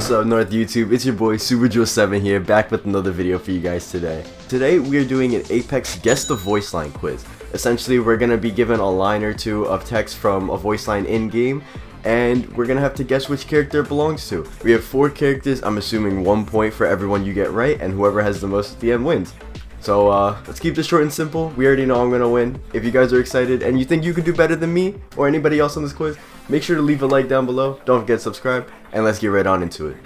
What's up North YouTube? It's your boy SuperJewel7 here, back with another video for you guys today. Today we are doing an Apex Guess the Voice Line quiz. Essentially we're going to be given a line or two of text from a voice line in-game, and we're going to have to guess which character it belongs to. We have four characters, I'm assuming one point for everyone you get right, and whoever has the most at the end wins. So uh, let's keep this short and simple. We already know I'm gonna win. If you guys are excited and you think you could do better than me or anybody else on this quiz, make sure to leave a like down below. Don't forget to subscribe, and let's get right on into it.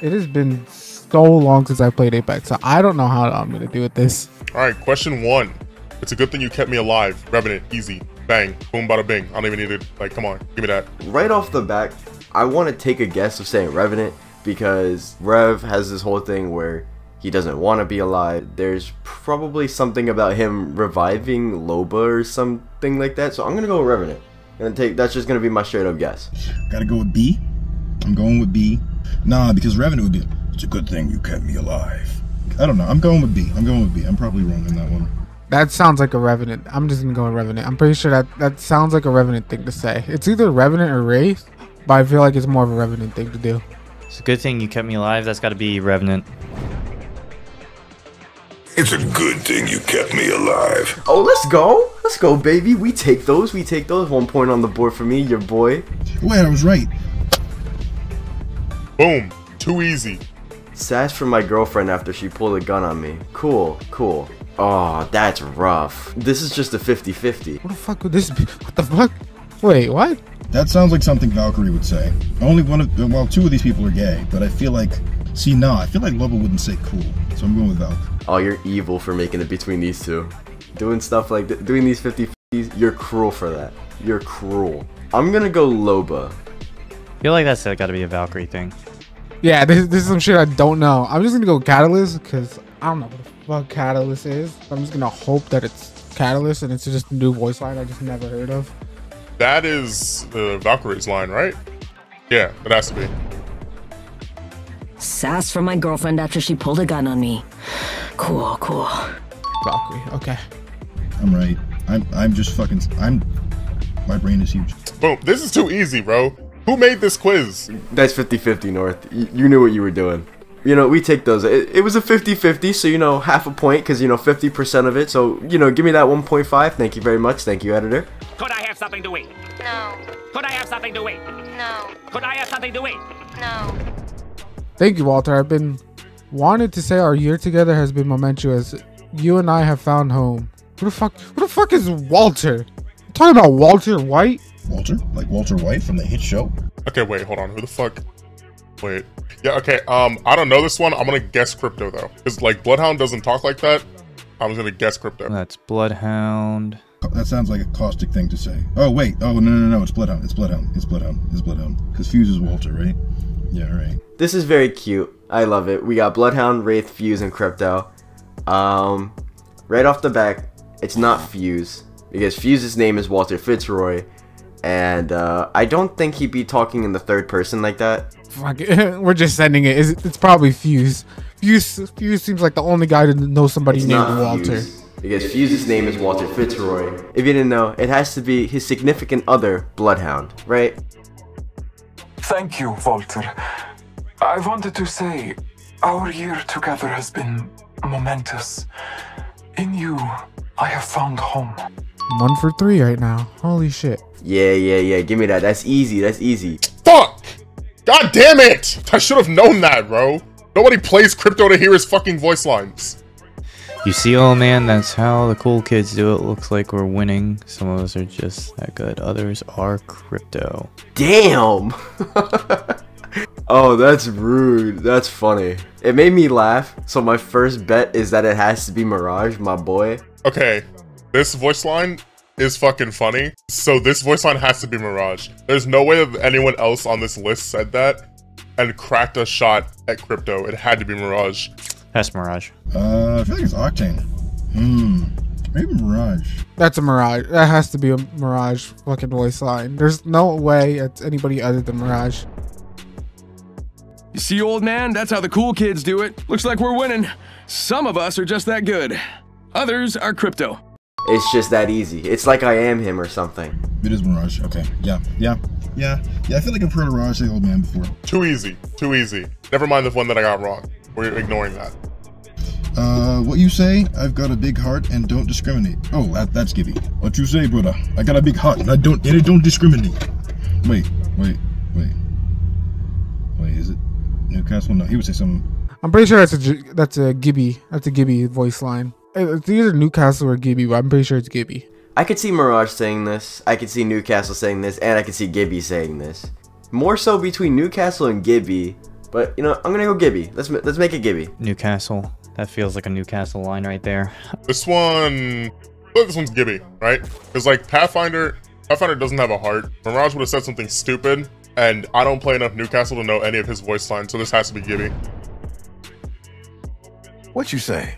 It has been so long since I played Apex, so I don't know how I'm gonna do with this. All right, question one. It's a good thing you kept me alive. Revenant, easy. Bang. Boom, bada bing. I don't even need to, like, come on. Give me that. Right off the bat, I want to take a guess of saying Revenant because Rev has this whole thing where he doesn't want to be alive. There's probably something about him reviving Loba or something like that. So I'm gonna go with Revenant. Gonna take that's just gonna be my straight up guess. Gotta go with B. I'm going with B. Nah, because Revenant would be. It's a good thing you kept me alive. I don't know. I'm going with B. I'm going with B. I'm probably wrong on that one. That sounds like a Revenant. I'm just gonna go with Revenant. I'm pretty sure that that sounds like a Revenant thing to say. It's either Revenant or Wraith, but I feel like it's more of a Revenant thing to do. It's a good thing you kept me alive. That's got to be Revenant. It's a good thing you kept me alive. Oh, let's go. Let's go, baby. We take those. We take those. One point on the board for me, your boy. Wait, I was right. Boom. Too easy. Sash from my girlfriend after she pulled a gun on me. Cool, cool. Oh, that's rough. This is just a 50-50. What the fuck would this be? What the fuck? Wait, what? That sounds like something Valkyrie would say. Only one of, well, two of these people are gay, but I feel like, see, nah, I feel like Loba wouldn't say cool, so I'm going with Valk. Oh, you're evil for making it between these two. Doing stuff like th doing these 50 50s, you're cruel for that. You're cruel. I'm gonna go Loba. I feel like that's got to be a Valkyrie thing. Yeah, this, this is some shit I don't know. I'm just gonna go Catalyst because I don't know what the fuck Catalyst is. I'm just gonna hope that it's Catalyst and it's just a new voice line I just never heard of. That is the Valkyrie's line, right? Yeah, it has to be. Sass from my girlfriend after she pulled a gun on me. Cool, cool. Valkyrie. Okay. I'm right. I'm, I'm just fucking, I'm, my brain is huge. Boom. This is too easy, bro. Who made this quiz? That's 50-50 North. Y you knew what you were doing. You know, we take those. It, it was a 50-50, so, you know, half a point, because, you know, 50% of it. So, you know, give me that 1.5. Thank you very much. Thank you, editor. Could I have something to eat? No. Could I have something to eat? No. Could I have something to eat? No. Thank you, Walter. I've been wanted to say our year together has been momentous. You and I have found home. Who the fuck? Who the fuck is Walter? You talking about Walter White? Walter? Like Walter White from the hit show? Okay, wait, hold on. Who the fuck? Wait. Yeah, okay. Um, I don't know this one. I'm gonna guess crypto though, because like Bloodhound doesn't talk like that. I'm gonna guess crypto. That's Bloodhound. That sounds like a caustic thing to say. Oh wait. Oh no no no! It's Bloodhound. It's Bloodhound. It's Bloodhound. It's Bloodhound. Because Fuse is Walter, right? Yeah, right. This is very cute. I love it. We got Bloodhound, Wraith, Fuse, and Crypto. Um, right off the back, it's not Fuse because Fuse's name is Walter Fitzroy, and uh, I don't think he'd be talking in the third person like that. Fuck it. We're just sending it. It's, it's probably Fuse. Fuse. Fuse seems like the only guy to know somebody It's named Walter. Fuse because Fuse's name is Walter Fitzroy. If you didn't know, it has to be his significant other, Bloodhound, right? Thank you, Walter. I wanted to say, our year together has been momentous. In you, I have found home. One for three right now. Holy shit. Yeah, yeah, yeah. Give me that. That's easy. That's easy. Fuck! God damn it! I should have known that, bro. Nobody plays crypto to hear his fucking voice lines. You see, old man, that's how the cool kids do it. Looks like we're winning. Some of us are just that good. Others are crypto. Damn! oh, that's rude. That's funny. It made me laugh, so my first bet is that it has to be Mirage, my boy. Okay, this voice line is fucking funny. So this voice line has to be Mirage. There's no way that anyone else on this list said that and cracked a shot at crypto. It had to be Mirage. That's Mirage. Uh, I feel like it's Octane. Hmm. Maybe Mirage. That's a Mirage. That has to be a Mirage fucking voice line. There's no way it's anybody other than Mirage. You see, old man, that's how the cool kids do it. Looks like we're winning. Some of us are just that good. Others are crypto. It's just that easy. It's like I am him or something. It is Mirage. Okay. Yeah. Yeah. Yeah. Yeah. I feel like I've heard Mirage say old man before. Too easy. Too easy. Never mind the one that I got wrong. We're ignoring that. Uh, what you say? I've got a big heart and don't discriminate. Oh, that, that's Gibby. What you say, brother? I got a big heart and I don't and it don't discriminate. Wait, wait, wait. Wait, is it Newcastle? No, he would say something. I'm pretty sure that's a G- that's a Gibby. That's a Gibby voice line. Uh, It's either Newcastle or Gibby, but I'm pretty sure it's Gibby. I could see Mirage saying this, I could see Newcastle saying this, and I could see Gibby saying this. More so between Newcastle and Gibby, but you know, I'm gonna go Gibby. Let's let's make it Gibby. Newcastle. That feels like a Newcastle line right there. This one, look, this one's Gibby, right? Because like Pathfinder, Pathfinder doesn't have a heart. Mirage would have said something stupid, and I don't play enough Newcastle to know any of his voice lines, so this has to be Gibby. What you say?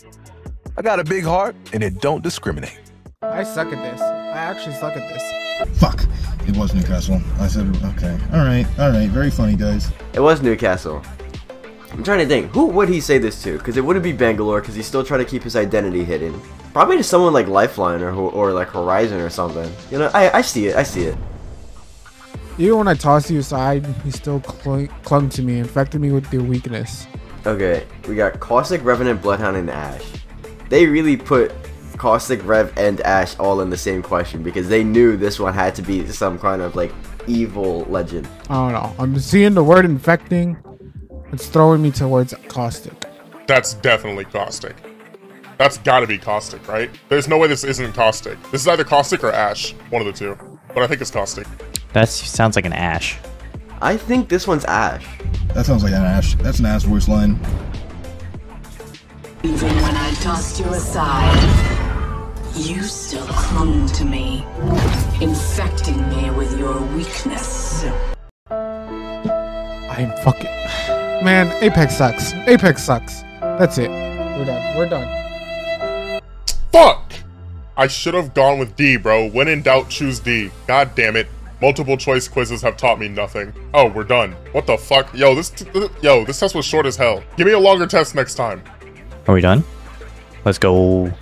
I got a big heart and it don't discriminate. I suck at this. I actually suck at this. Fuck. It was Newcastle. I said okay. All right, all right. Very funny, guys. It was Newcastle. I'm trying to think, who would he say this to? Because it wouldn't be Bangalore, because he's still trying to keep his identity hidden. Probably to someone like Lifeline or or like Horizon or something. You know, I I see it. I see it. Even when I tossed you aside, you still clung, clung to me, infected me with your weakness. Okay, we got Caustic, Revenant, Bloodhound, and Ash. They really put Caustic, Rev, and Ash all in the same question because they knew this one had to be some kind of like evil legend. I don't know. I'm seeing the word infecting. It's throwing me towards caustic. That's definitely Caustic. That's gotta be Caustic, right? There's no way this isn't Caustic. This is either Caustic or Ash, one of the two. But I think it's Caustic. That sounds like an Ash. I think this one's Ash. That sounds like an Ash. That's an Ash voice line. Even when I tossed you aside, you still clung to me, infecting me with your weakness. I'm fucking. Man, Apex sucks. Apex sucks. That's it. We're done. We're done. Fuck! I should have gone with D, bro. When in doubt, choose D. God damn it. Multiple choice quizzes have taught me nothing. Oh, we're done. What the fuck? Yo, this t- yo, this test was short as hell. Give me a longer test next time. Are we done? Let's go.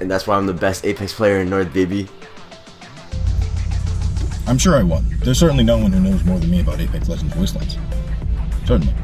And that's why I'm the best Apex player in North, baby. I'm sure I won. There's certainly no one who knows more than me about Apex Legends lines. Certainly.